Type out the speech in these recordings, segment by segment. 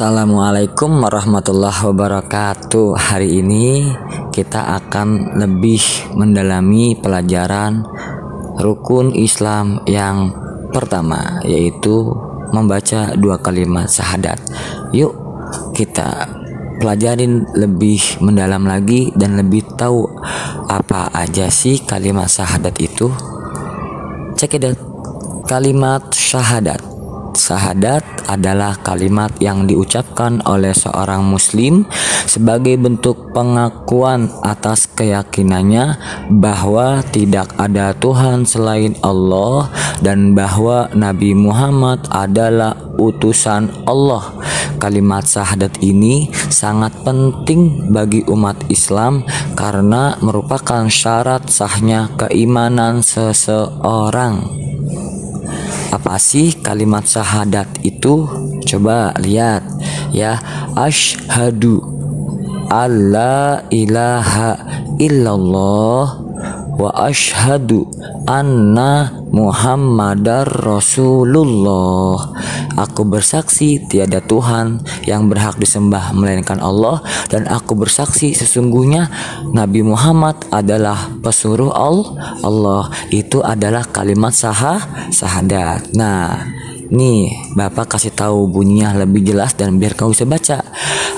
Assalamualaikum warahmatullahi wabarakatuh. Hari ini kita akan lebih mendalami pelajaran rukun Islam yang pertama yaitu membaca dua kalimat syahadat. Yuk kita pelajarin lebih mendalam lagi dan lebih tahu apa aja sih kalimat syahadat itu. Cek it Kalimat syahadat Sahadat adalah kalimat yang diucapkan oleh seorang muslim sebagai bentuk pengakuan atas keyakinannya bahwa tidak ada Tuhan selain Allah dan bahwa Nabi Muhammad adalah utusan Allah. Kalimat syahadat ini sangat penting bagi umat Islam karena merupakan syarat sahnya keimanan seseorang. Apa sih kalimat syahadat itu? Coba lihat ya. Ashhadu alla ilaha illallah wa ashhadu anna Muhammadar Rasulullah. Aku bersaksi tiada Tuhan yang berhak disembah melainkan Allah dan aku bersaksi sesungguhnya Nabi Muhammad adalah pesuruh Allah. Allah itu adalah kalimat sah sahadat. Nah, Nih, Bapak kasih tahu bunyinya lebih jelas dan biar kau bisa baca.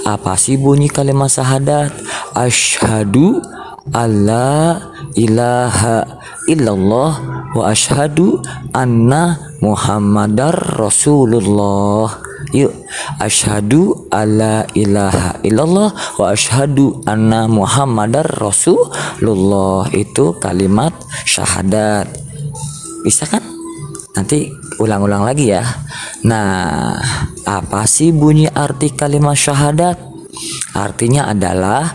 Apa sih bunyi kalimat syahadat? Ashadu alla ilaha illallah wa ashadu anna muhammadar rasulullah. Yuk ashadu alla ilaha illallah wa ashadu anna muhammadar rasulullah. Itu kalimat syahadat. Bisa kan? Nanti ulang-ulang lagi ya. Nah apa sih bunyi arti kalimat syahadat artinya adalah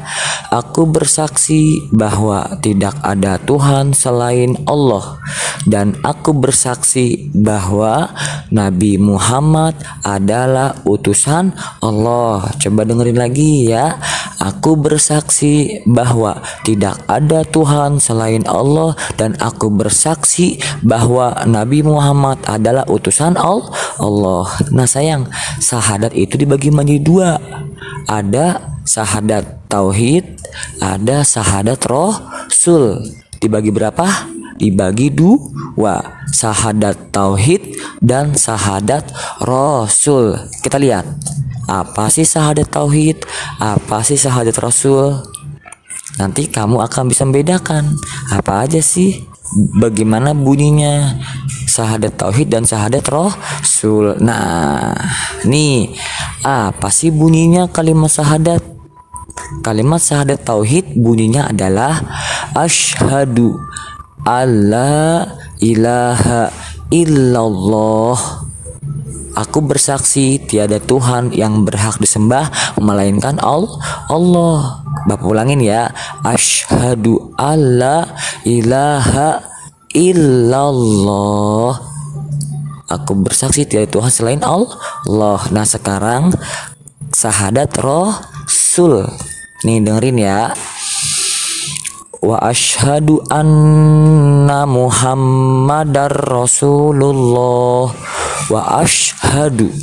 Aku bersaksi bahwa tidak ada Tuhan selain Allah dan aku bersaksi bahwa Nabi Muhammad adalah utusan Allah. Coba dengerin lagi ya. Aku bersaksi bahwa tidak ada Tuhan selain Allah dan aku bersaksi bahwa Nabi Muhammad adalah utusan Allah. Nah, sayang, syahadat itu dibagi menjadi dua. Ada sahadat tauhid, ada sahadat roh sul. Dibagi berapa? Dibagi dua, sahadat tauhid dan sahadat rasul. Kita lihat. Apa sih sahadat tauhid? Apa sih sahadat rasul? Nanti kamu akan bisa membedakan apa aja sih bagaimana bunyinya sahadat tauhid dan sahadat rasul. Nah, nih apa sih bunyinya kalimat sahadat? Kalimat syahadat tauhid bunyinya adalah asyhadu alla ilaha illallah Aku bersaksi tiada Tuhan yang berhak disembah melainkan. Allah. Bapak ulangin ya. Asyhadu alla ilaha illallah. Aku bersaksi tiada Tuhan selain Allah. Nah, sekarang sahadat roh sul Nih dengerin ya. Wa ashadu anna Muhammadar Rasulullah wa ashadu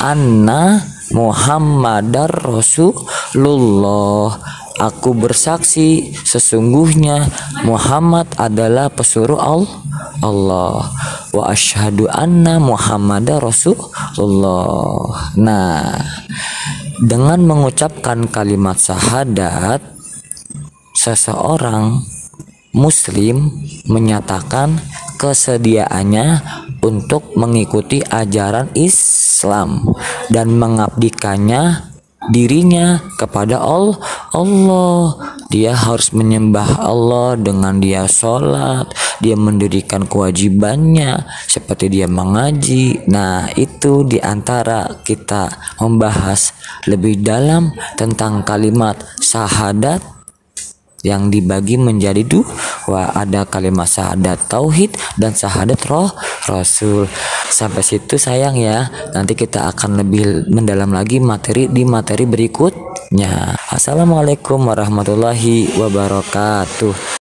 anna Muhammadar Rasulullah Aku bersaksi sesungguhnya Muhammad adalah pesuruh Allah. Wa ashadu anna Muhammadar Rasulullah. Nah dengan mengucapkan kalimat syahadat, seseorang Muslim menyatakan kesediaannya untuk mengikuti ajaran Islam dan mengabdikannya dirinya kepada Allah. Allah dia harus menyembah Allah dengan dia sholat, dia mendirikan kewajibannya seperti dia mengaji. Nah, itu di antara kita membahas lebih dalam tentang kalimat syahadat yang dibagi menjadi dua. Ada kalimat syahadat tauhid dan syahadat roh rasul. Sampai situ sayang ya. Nanti kita akan lebih mendalam lagi materi di materi berikutnya. Assalamualaikum warahmatullahi wabarakatuh